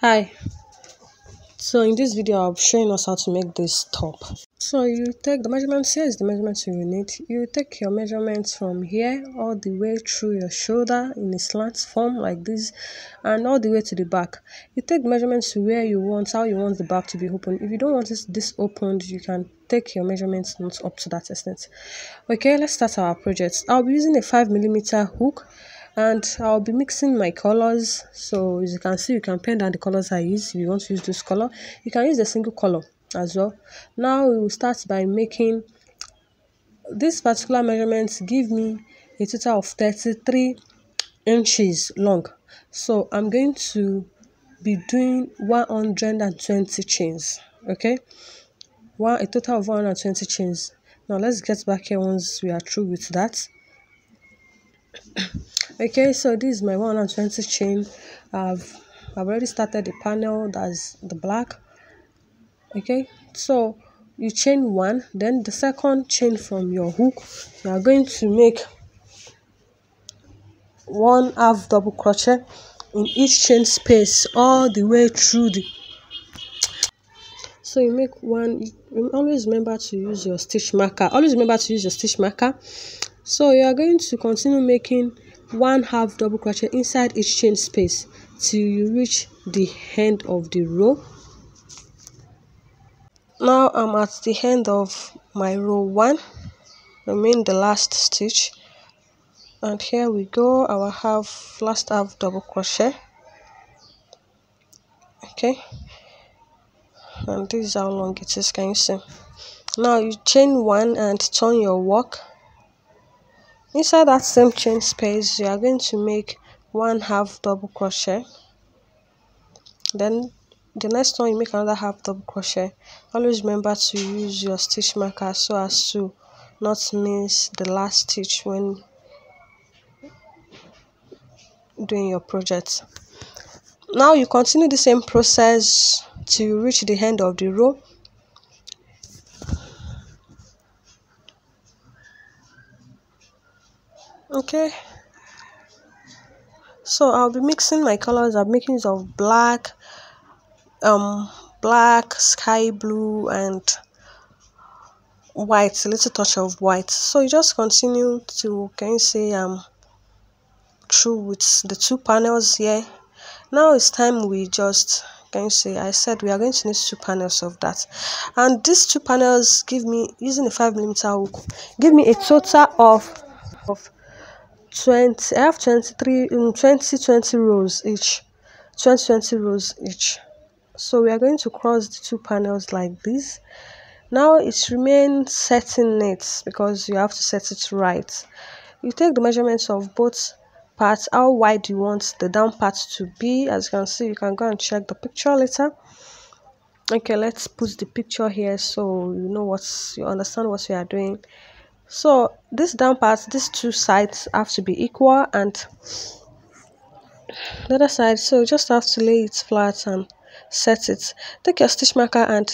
Hi, so in this video I'll be showing us how to make this top. So you take the measurements, here is the measurements you need. You take your measurements from here all the way through your shoulder in a slant form like this and all the way to the back. You take measurements to where you want, how you want the back to be open. If you don't want this, this opened, you can take your measurements not up to that extent. Okay, let's start our project. I'll be using a 5 millimeter hook and I'll be mixing my colors. So as you can see you can pen down the colors I use. If you want to use this color you can use a single color as well. Now we will start by making this particular measurement give me a total of 33 inches long. So I'm going to be doing 120 chains okay? One a total of 120 chains. Now let's get back here once we are through with that okay so this is my 120 chain. I've i've already started the panel that's the black. Okay so you chain one then the second chain from your hook you are going to make one half double crochet in each chain space all the way through the so you make one always remember to use your stitch marker always remember to use your stitch marker. So you are going to continue making one half double crochet inside each chain space till you reach the end of the row. Now i'm at the end of my row one i mean the last stitch. And here we go our half last half double crochet. Okay. And this is how long it is can you see? Now you chain one and turn your work inside that same chain space you are going to make one half double crochet. Then the next one you make another half double crochet. Always remember to use your stitch marker so as to not miss the last stitch when doing your project. Now you continue the same process to reach the end of the row okay? So i'll be mixing my colors. I'm making use of black um black sky blue and white a little touch of white. So you just continue to can you say um through with the two panels here. Now it's time we just can you say i said we are going to need two panels of that. And these two panels give me using a five millimeter hook give me a total of of 20 i have 23 in 20 20 rows each 20 20 rows each. So we are going to cross the two panels like this. Now it remains setting it because you have to set it right. You take the measurements of both parts. How wide you want the down part to be. As you can see you can go and check the picture later. Okay let's put the picture here so you know what you understand what we are doing so this down part these two sides have to be equal and the other side so you just have to lay it flat and set it. Take your stitch marker and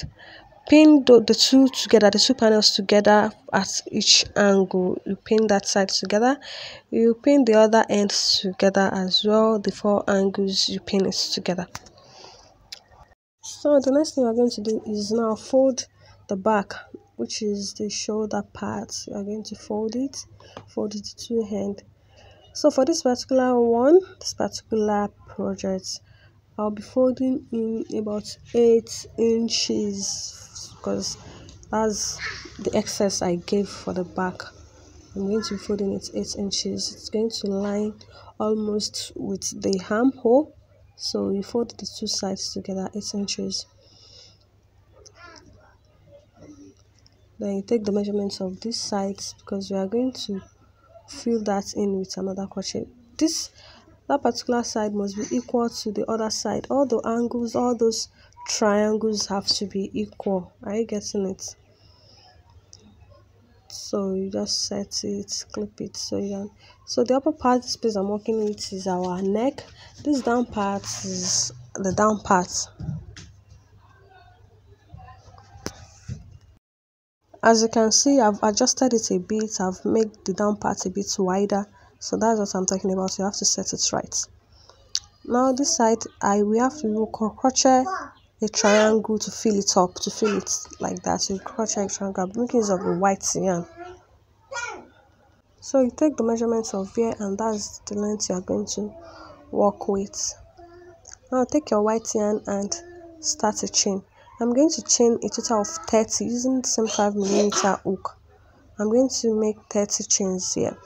pin the, the two together the two panels together at each angle. You pin that side together. You pin the other ends together as well the four angles you pin it together. So the next thing we're going to do is now fold the back which is the shoulder part you are going to fold it fold it to hand. So for this particular one this particular project i'll be folding in about eight inches because that's the excess i gave for the back. I'm going to be folding it eight inches. It's going to line almost with the armhole. So you fold the two sides together eight inches then you take the measurements of these sides because we are going to fill that in with another crochet. This that particular side must be equal to the other side. All the angles all those triangles have to be equal. Are you getting it? So you just set it clip it so you can so the upper part this place i'm working with is our neck. This down part is the down part as you can see i've adjusted it a bit. I've made the down part a bit wider. So that's what i'm talking about. You have to set it right. Now this side i we have to crochet a triangle to fill it up to fill it like that. So you crochet a triangle. Making use of the white yarn. So you take the measurements of here and that's the length you are going to work with. Now take your white yarn and start a chain i'm going to chain a total of 30 using the same 5 millimeter hook. I'm going to make 30 chains here.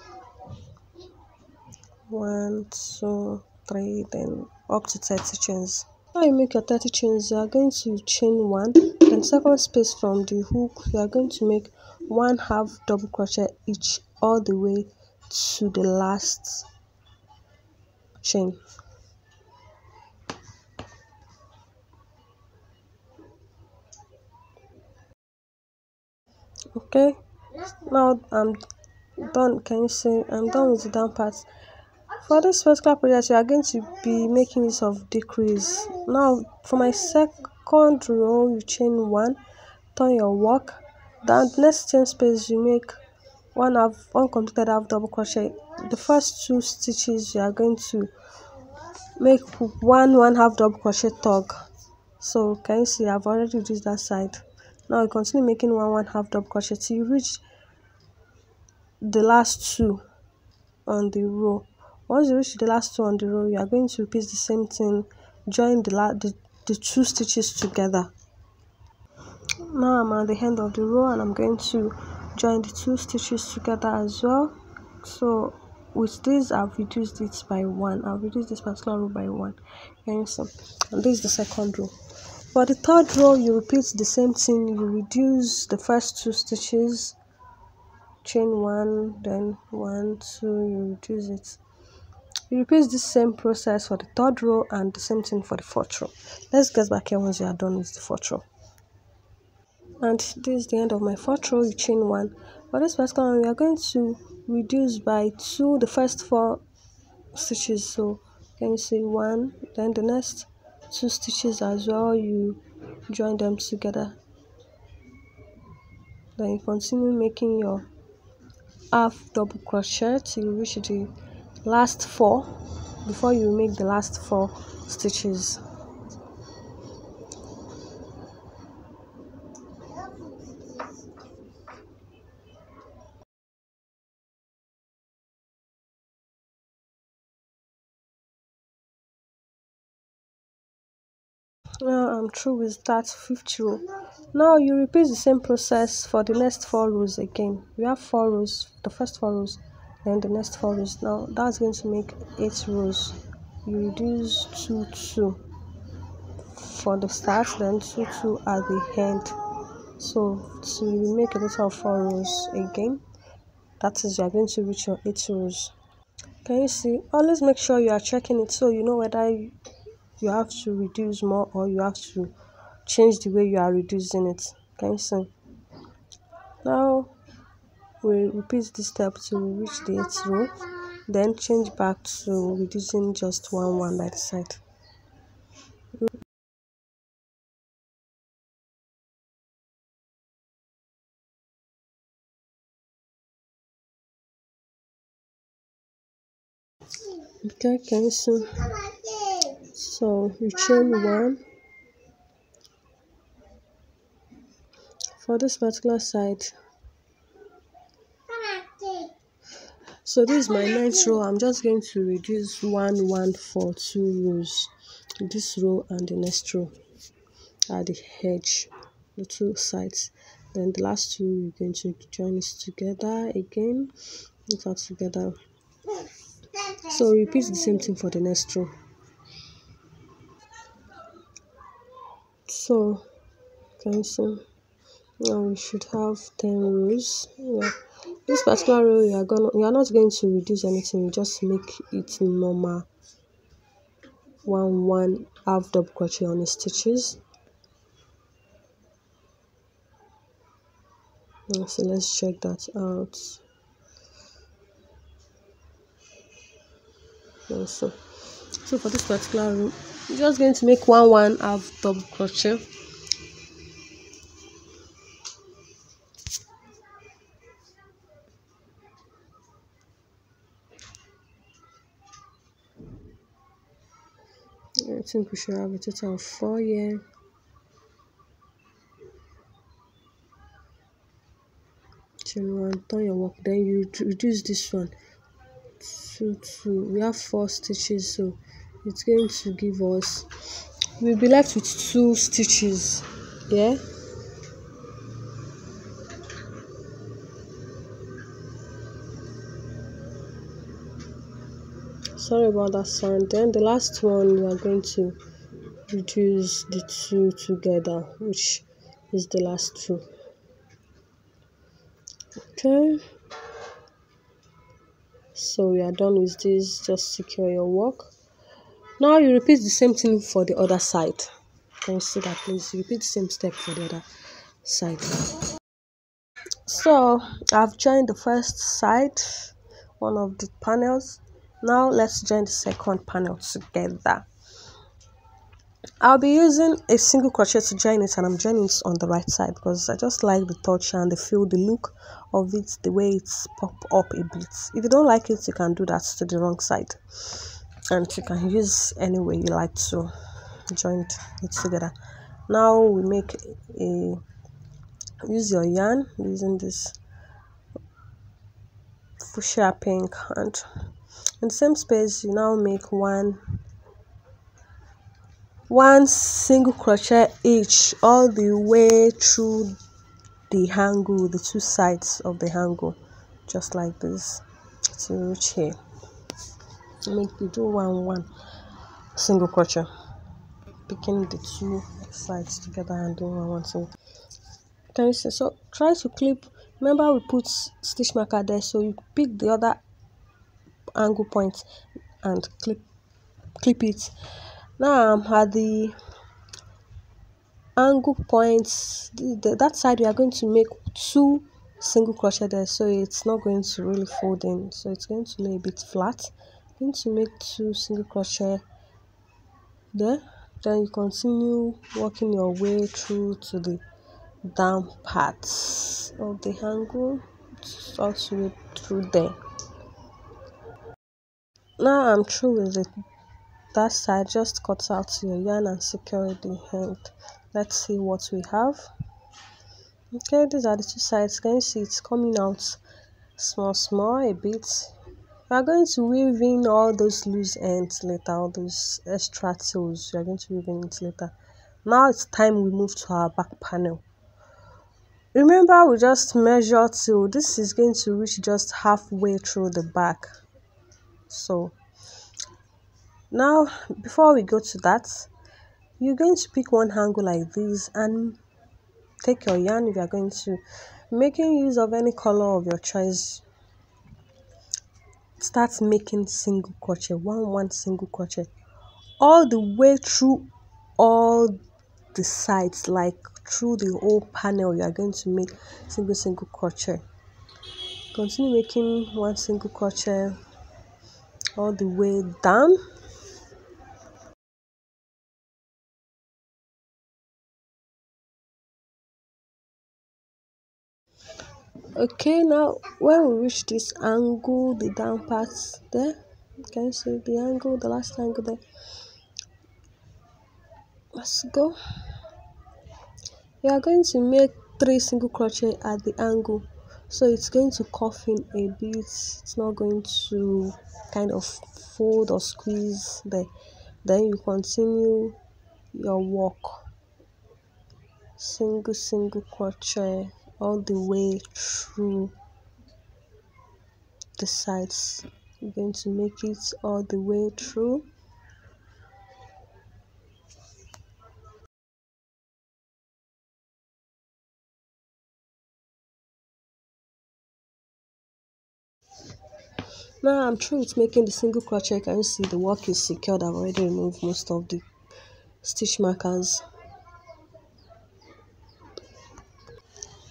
One two three then up to 30 chains. Now you make your 30 chains you are going to chain one then second space from the hook you are going to make one half double crochet each all the way to the last chain okay? Now i'm done. Can you see i'm done with the down part. For this particular project you are going to be making use of decrease. Now for my second row you chain one turn your work. Then next chain space you make one half one completed half double crochet. The first two stitches you are going to make one one half double crochet tug so can you see i've already reached that side now you continue making one one half double crochet till you reach the last two on the row. Once you reach the last two on the row you are going to repeat the same thing. Join the, the, the two stitches together. Now i'm at the end of the row and i'm going to join the two stitches together as well. So with this i've reduced it by one. I've reduced this particular row by one. You see? And this is the second row for the third row you repeat the same thing. You reduce the first two stitches chain one then one two you reduce it. You repeat the same process for the third row and the same thing for the fourth row. Let's get back here once you are done with the fourth row. And this is the end of my fourth row you chain one. For this first one we are going to reduce by two the first four stitches. So can you see one then the next two stitches as well you join them together. Then you continue making your half double crochet till you reach the last four before you make the last four stitches now i'm um, through with that fifth row now you repeat the same process for the next four rows again. You have four rows the first four rows then the next four rows now that's going to make eight rows you reduce two two. For the start then two two at the end. So to make a total of four rows again. That is you are going to reach your eight rows can you see? Always make sure you are checking it so you know whether you have to reduce more or you have to change the way you are reducing it. Can you see? Now we repeat this step to reach the eighth row then change back to reducing just one one by the side. Okay can you see so you chain one for this particular side. So this is my ninth row. i'm just going to reduce one one for two rows. This row and the next row at the edge the two sides. Then the last two you're going to join it together again. Put that together. So repeat the same thing for the next row so can you see now we should have 10 rows yeah. This particular row you are gonna you are not going to reduce anything you just make it normal. One one half double crochet on the stitches. So let's check that out. Also so for this particular row you're just going to make one one half double crochet. I think we should have a total of four here. Chain one turn your work? Then you reduce this one. Two two. We have four stitches so it's going to give us we'll be left with two stitches yeah? Sorry about that sound then the last one we are going to reduce the two together which is the last two. Okay. So we are done with this. Just secure your work now you repeat the same thing for the other side. Can you see that please? Repeat the same step for the other side. So i've joined the first side one of the panels. Now let's join the second panel together. I'll be using a single crochet to join it and I'm joining it on the right side because I just like the touch and the feel, the look of it, the way it's pop up a bit. If you don't like it, you can do that to the wrong side and you can use any way you like to join it together. Now we make a use your yarn using this fuchsia pink and in the same space you now make one one single crochet each all the way through the angle the two sides of the angle just like this to reach here make you do one one single crochet. Picking the two sides together and doing one one single can you see? So try to clip. Remember we put stitch marker there so you pick the other angle point and clip clip it. Now i'm at the angle points. The, the, that side we are going to make two single crochet there so it's not going to really fold in. So it's going to lay a bit flat going to make two single crochet. There then you continue working your way through to the down parts of the angle all the through there. Now i'm through with it. That side just cut out your yarn and secure the end. Let's see what we have. Okay these are the two sides. Can you see it's coming out small small a bit we are going to weave in all those loose ends later all those extra tails we are going to weave in it later. Now it's time we move to our back panel. Remember we just measure till this is going to reach just halfway through the back. So now before we go to that you're going to pick one angle like this and take your yarn if you're going to making use of any color of your choice start making single crochet one one single crochet all the way through all the sides like through the whole panel you are going to make single single crochet. Continue making one single crochet all the way down okay now when we reach this angle the down part there can you see the angle the last angle there? Let's go. We are going to make three single crochet at the angle. So it's going to curve in a bit. It's not going to kind of fold or squeeze there. Then you continue your work. Single single crochet all the way through the sides you're going to make it all the way through. Now i'm through with making the single crochet. Can you see the work is secured? I've already removed most of the stitch markers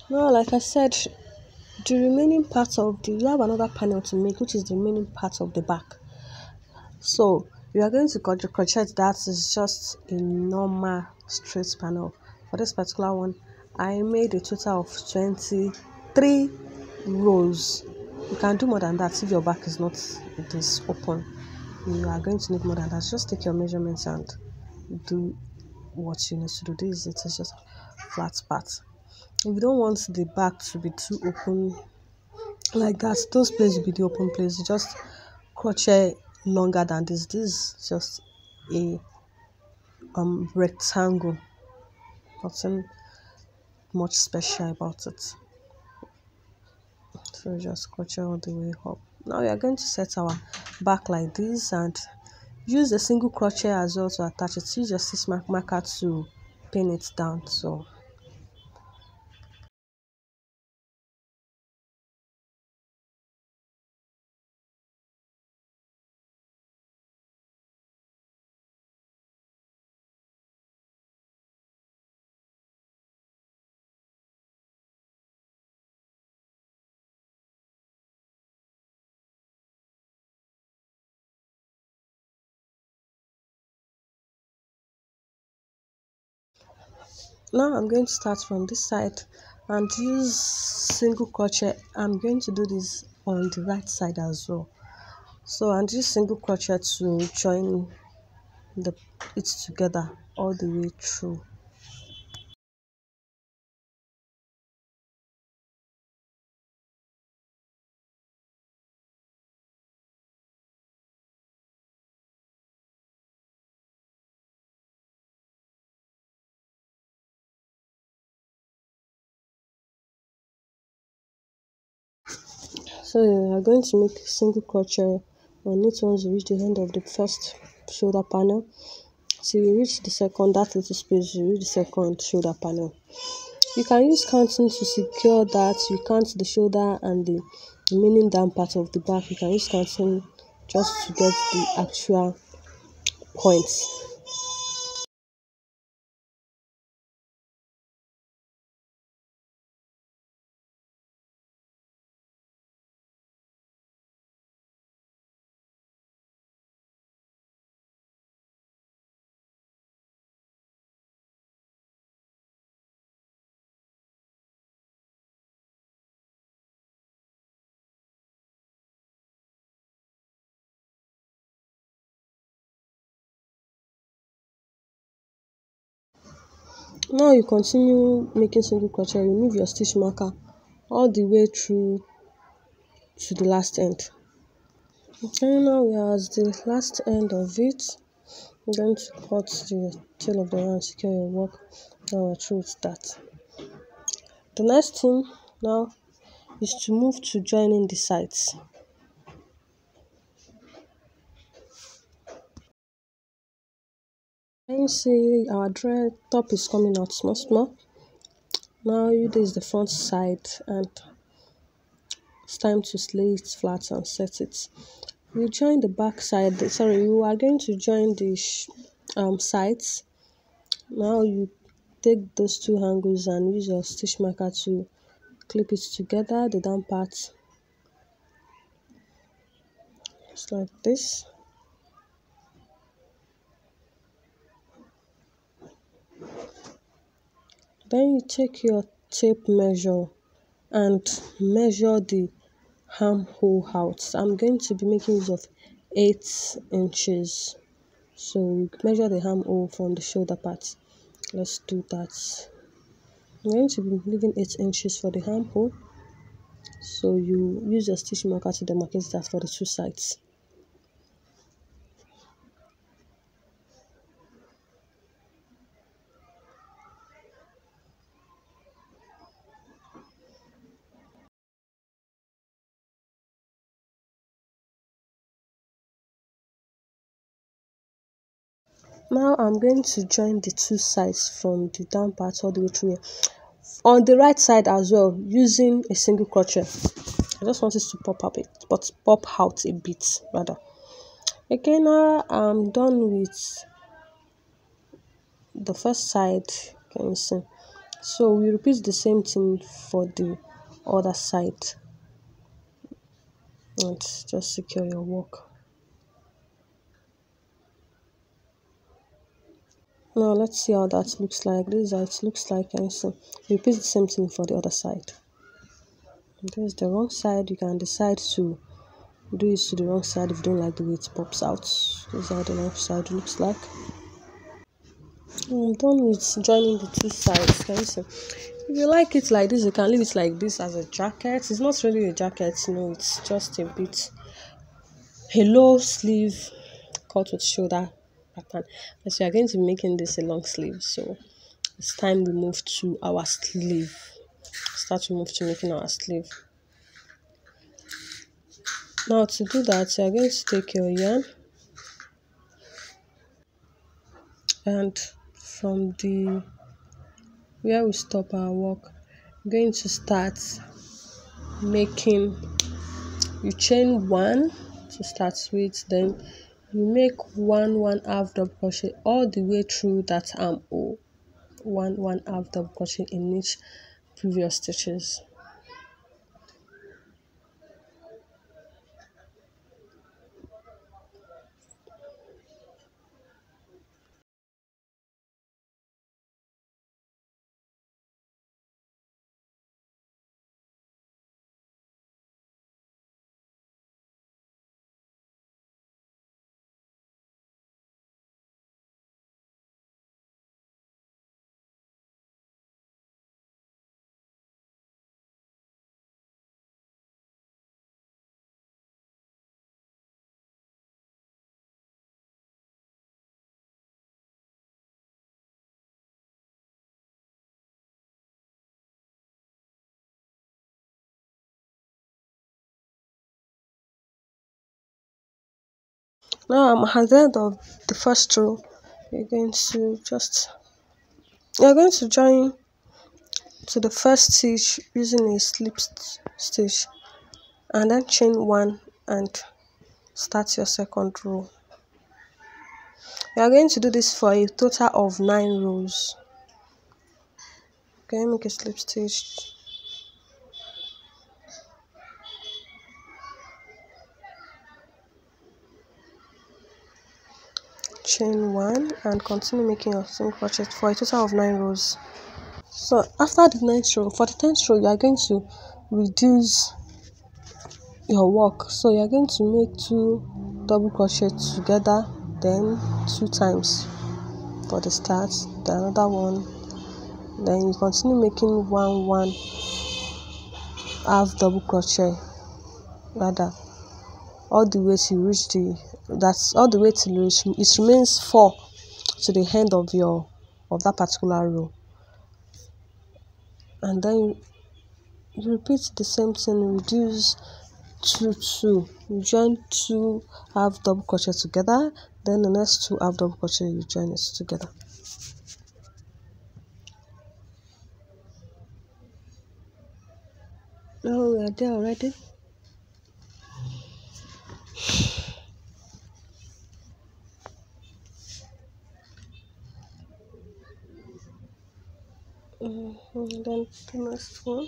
now like i said the remaining part of the you have another panel to make which is the remaining part of the back. So you are going to crochet that is just a normal straight panel. For this particular one i made a total of 23 rows. You can do more than that if your back is not this open. You are going to need more than that. Just take your measurements and do what you need to do. This is it is just flat part if you don't want the back to be too open like that those places will be the open place just crochet longer than this. This is just a um rectangle. Nothing much special about it. So just crochet all the way up. Now we are going to set our back like this and use a single crochet as well to attach it. Use your stitch marker to pin it down. So now i'm going to start from this side and use single crochet. I'm going to do this on the right side as well. So and use single crochet to join the it together all the way through so you are going to make single crochet uh, on it once you reach the end of the first shoulder panel. So you reach the second that little space you reach the second shoulder panel. You can use counting to secure that you count the shoulder and the remaining down part of the back. You can use counting just to get the actual points now you continue making single crochet remove your stitch marker all the way through to the last end. Okay now we are at the last end of it. I'm going to cut the tail of the yarn secure your work now we're through with that. The next thing now is to move to joining the sides you see our dry top is coming out small small? Now this is the front side and it's time to lay it flat and set it. You join the back side sorry you are going to join the um sides. Now you take those two angles and use your stitch marker to clip it together the down part. Just like this then you take your tape measure and measure the armhole out i'm going to be making use of eight inches. So measure the armhole from the shoulder part. Let's do that. I'm going to be leaving eight inches for the armhole. So you use your stitch marker to demarcate that for the two sides now i'm going to join the two sides from the down part all the way through here. On the right side as well using a single crochet. I just want it to pop up it but pop out a bit rather. Okay now i'm done with the first side. Can you see? So we repeat the same thing for the other side. And just secure your work now let's see how that looks like. This is how it looks like and so repeat the same thing for the other side. This is the wrong side you can decide to do it to the wrong side if you don't like the way it pops out. This is how the wrong side looks like. I'm done with joining the two sides can you see if you like it like this you can leave it like this as a jacket. It's not really a jacket no it's just a bit a low sleeve cut with shoulder pattern. But we are going to be making this a long sleeve so it's time we move to our sleeve. Start to move to making our sleeve. Now to do that you are going to take your yarn and from the where we stop our work going to start making you chain one to start with then you make one one half double crochet all the way through that armhole one one half double crochet in each previous stitches now I'm at the end of the first row you're going to just you're going to join to the first stitch using a slip stitch and then chain one and start your second row. You are going to do this for a total of nine rows. Okay make a slip stitch chain one and continue making your single crochet for a total of nine rows. So after the ninth row for the tenth row you are going to reduce your work. So you are going to make two double crochet together then two times for the start then another one. Then you continue making one one half double crochet rather all the way to reach the that's all the way till it remains four to the end of your of that particular row. And then you repeat the same thing reduce two two. You join two half double crochet together then the next two half double crochet you join it together. Oh we are there already -hmm. then the next one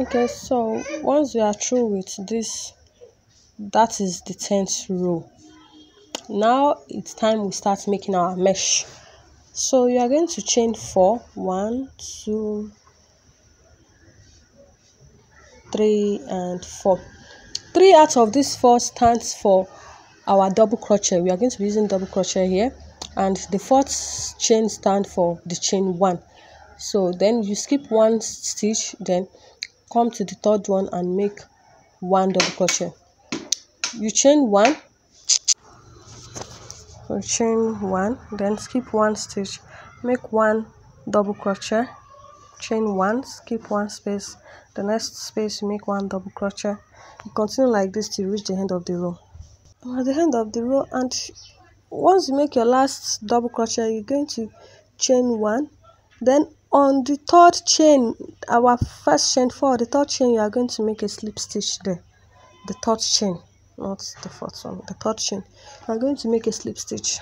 okay so once you are through with this that is the 10th row. Now it's time we start making our mesh. So you are going to chain four. One two three and four three out of these four stands for our double crochet. We are going to be using double crochet here. And the fourth chain stand for the chain one. So then you skip one stitch then come to the third one and make one double crochet. You chain one. You chain one then skip one stitch make one double crochet chain one skip one space the next space you make one double crochet. You continue like this to reach the end of the row. At the end of the row and once you make your last double crochet you're going to chain one. Then on the third chain our first chain for the third chain you are going to make a slip stitch there. The third chain not the fourth one the third chain. You are going to make a slip stitch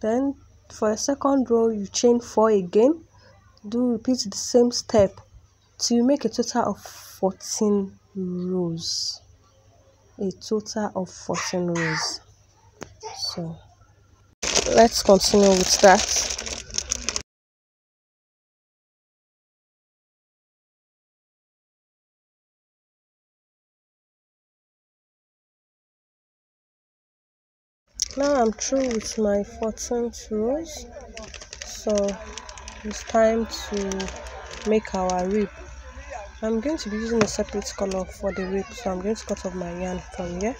then for a second row you chain four again. Do repeat the same step till you make a total of 14 rows. A total of 14 rows. So let's continue with that now i'm through with my 14th rows so it's time to make our rib. I'm going to be using a separate color for the rib so i'm going to cut off my yarn from here.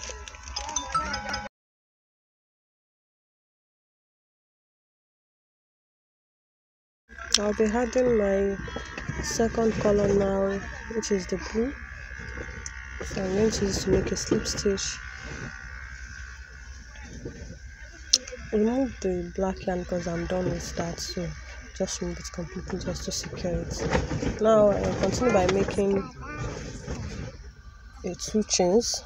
I'll be adding my second color now which is the blue. So I'm going to use to make a slip stitch remove the black yarn because I'm done with that so just remove it completely just to secure it. Now I continue by making a two chains.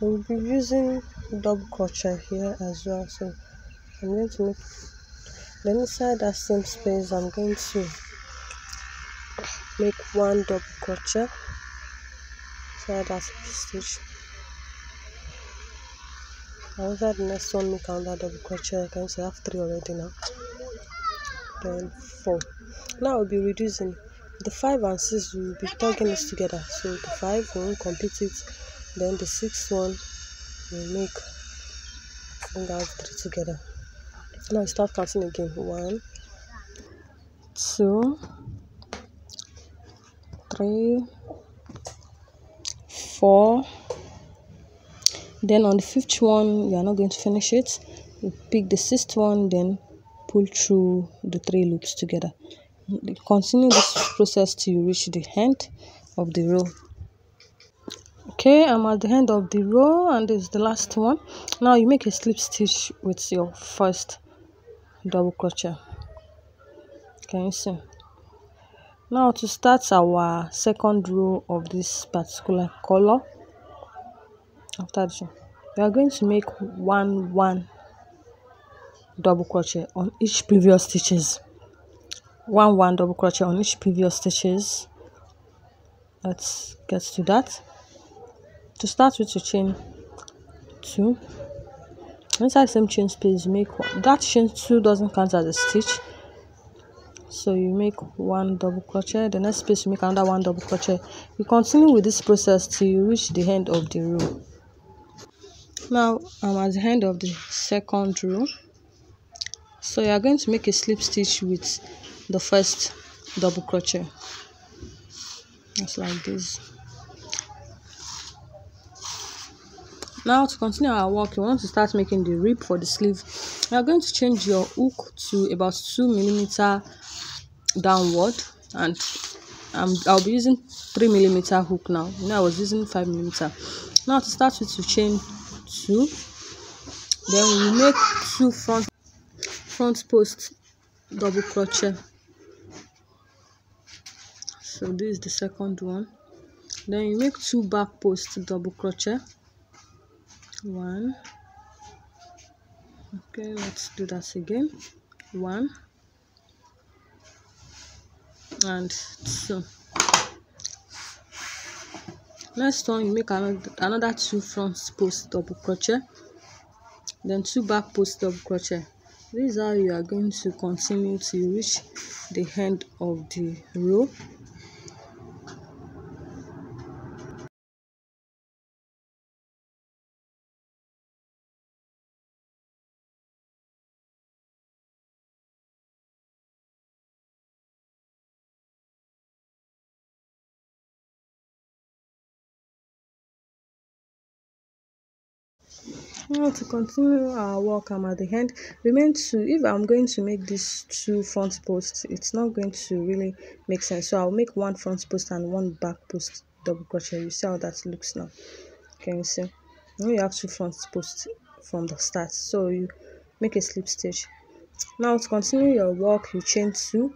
We'll be using double crochet here as well so I'm going to make then inside that same space I'm going to make one double crochet. Inside that stitch However, the next one make another double crochet I can say I have three already now? Then four. Now I'll be reducing. The five and six will be tugging it together. So the five will complete it. Then the sixth one will make bring out three together. Now start counting again. One two three four then on the fifth one you are not going to finish it. You pick the sixth one then pull through the three loops together. Continue this process till you reach the end of the row. Okay i'm at the end of the row and this is the last one. Now you make a slip stitch with your first double crochet. Can you see? Now to start our second row of this particular color after this we are going to make one one double crochet on each previous stitches. One one double crochet on each previous stitches. Let's get to that. To start with you chain two. Inside same chain space make one that chain two doesn't count as a stitch. So you make one double crochet. The next space you make another one double crochet. You continue with this process till you reach the end of the row now i'm at the end of the second row. So you are going to make a slip stitch with the first double crochet. Just like this. Now to continue our work you want to start making the rib for the sleeve. You are going to change your hook to about two millimeter downward and um, I'll be using three millimeter hook now. You know I was using five millimeter. Now to start with to chain two. Then we make two front front post double crochet. So this is the second one. Then you make two back post double crochet. One. Okay let's do that again. One. And two next one you make another two front post double crochet then two back post double crochet. This is how you are going to continue to reach the end of the row now to continue our work i'm at the end. Remain two if i'm going to make these two front posts it's not going to really make sense. So i'll make one front post and one back post double crochet. You see how that looks now. Can you see? Now you have two front posts from the start so you make a slip stitch. Now to continue your work you chain two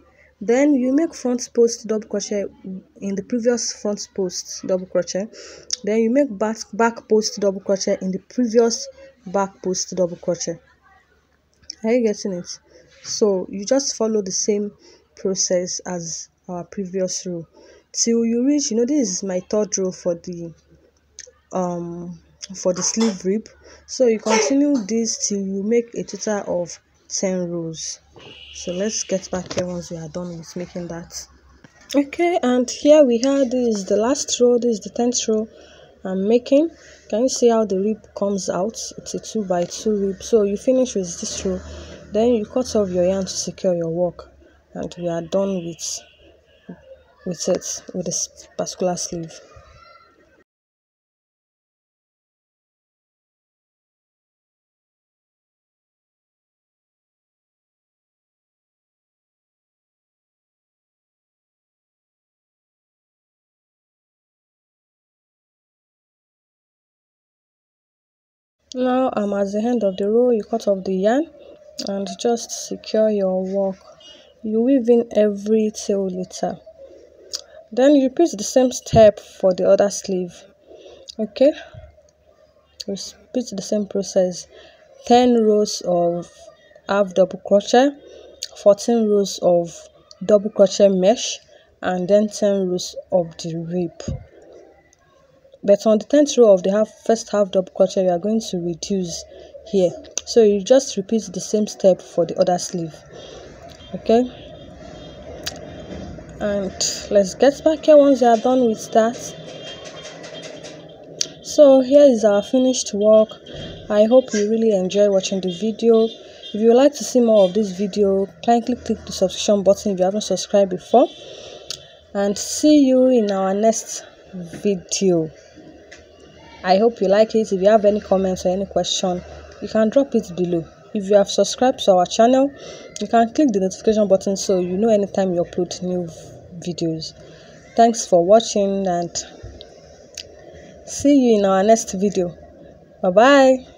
then you make front post double crochet in the previous front post double crochet. Then you make back back post double crochet in the previous back post double crochet. Are you getting it? So you just follow the same process as our previous row till you reach you know this is my third row for the um for the sleeve rib. So you continue this till you make a total of 10 rows so let's get back here once we are done with making that. Okay and here we have this is the last row this is the 10th row I'm making. Can you see how the rib comes out? It's a two by two rib. So you finish with this row then you cut off your yarn to secure your work and we are done with with it with this particular sleeve now i'm at the end of the row you cut off the yarn and just secure your work. You weave in every tail later. Then you repeat the same step for the other sleeve. Okay? Repeat the same process. 10 rows of half double crochet 14 rows of double crochet mesh and then 10 rows of the rib but on the 10th row of the half first half double crochet you are going to reduce here. So you just repeat the same step for the other sleeve okay? And let's get back here once you are done with that. So here is our finished work. I hope you really enjoy watching the video. If you would like to see more of this video kindly click the subscription button if you haven't subscribed before. And see you in our next video I hope you like it. If you have any comments or any question, you can drop it below. If you have subscribed to our channel, you can click the notification button so you know anytime we upload new videos. Thanks for watching and see you in our next video. Bye bye.